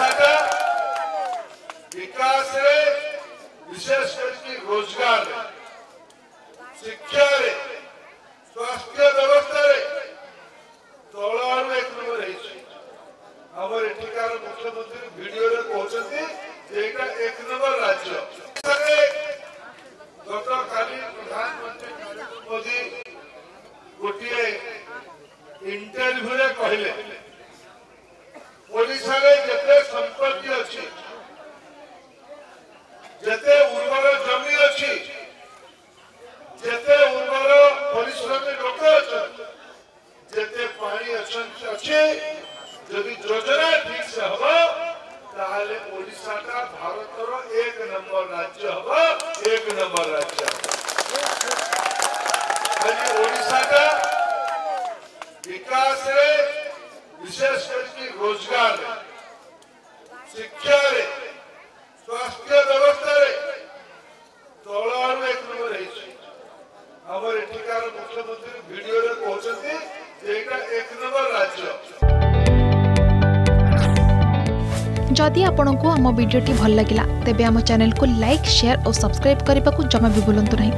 સદ વિકાસ રે વિશેષ કરીને રોજગાર રે શિક્ષા રે સ્વાસ્થ્ય વ્યવસ્થા રે તળાળુ એક નંબર ହେଇଛି ଆମର ଏଠିକାର ମୁଖ୍ୟମନ୍ତ୍ରୀ ଭିଡିଓରେ କହୁଛନ୍ତି ଯେ ଏଇଟା ଏକ ନମ୍ବର ରାଜ୍ୟ ଗତକାଲି ପ୍ରଧାନମନ୍ତ୍ରୀ ନରେନ୍ଦ୍ର ମୋଦି ଗୋଟିଏ ଇଣ୍ଟରଭ୍ୟୁରେ କହିଲେ ଓଡ଼ିଶାରେ ଯେତେ ସମ୍ପତ୍ତି ଅଛି ଯେତେ ଉର୍ବର ଜମି ଅଛି ଯେତେ ଉର୍ବର ପରିଶ୍ରମୀ ଲୋକ ଅଛନ୍ତି ଯେତେ ପାଣି ଅଛନ୍ତି ଅଛି ଯଦି ଯୋଜନା ଠିକ ସେ ହବ ତାହେଲେ ଓଡ଼ିଶାଟା ଭାରତର ଏକ ନମ୍ବର ରାଜ୍ୟ ହବ ଏକ ନମ୍ବର ରାଜ୍ୟ সকলো বন্ধু ভিডিও ৰ পহুচতি যে এটা এক নম্বৰ ৰাজ্য যদি আপোনাক আমা ভিডিওটি ভাল লাগিলা তেতিয়া আমা চানেলক লাইক শেয়ার আৰু সাবস্ক্রাইব কৰিবাকো জমাবি বুলন্ত নাই